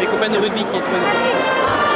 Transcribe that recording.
des copains de rugby qui sont